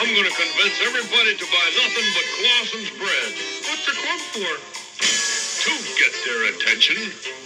I'm going to convince everybody to buy nothing but Clausen's bread. What's the club for? To get their attention.